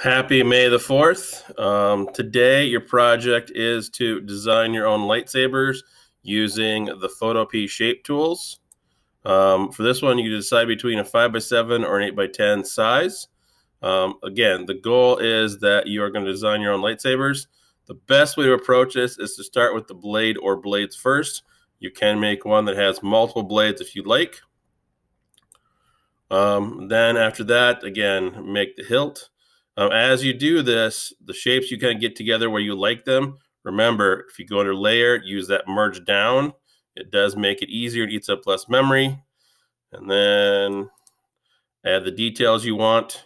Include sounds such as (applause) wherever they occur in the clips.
Happy May the 4th. Um, today, your project is to design your own lightsabers using the Photopea shape tools. Um, for this one, you decide between a 5x7 or an 8x10 size. Um, again, the goal is that you are going to design your own lightsabers. The best way to approach this is to start with the blade or blades first. You can make one that has multiple blades if you like. Um, then after that, again, make the hilt. Um, as you do this, the shapes you kind of get together where you like them. Remember, if you go under layer, use that merge down. It does make it easier. It eats up less memory. And then add the details you want.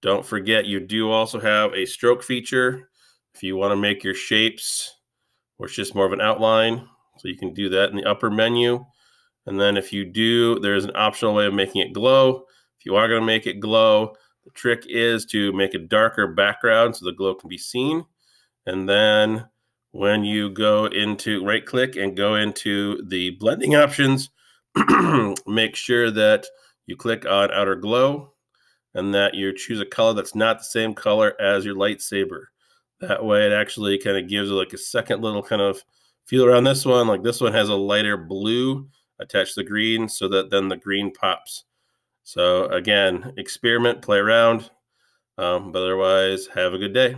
Don't forget, you do also have a stroke feature if you want to make your shapes or it's just more of an outline. So you can do that in the upper menu. And then if you do, there's an optional way of making it glow. If you are going to make it glow, the trick is to make a darker background so the glow can be seen. And then when you go into right click and go into the blending options, (clears throat) make sure that you click on outer glow and that you choose a color that's not the same color as your lightsaber. That way it actually kind of gives it like a second little kind of feel around this one. Like this one has a lighter blue attached to the green so that then the green pops. So again, experiment, play around, um, but otherwise, have a good day.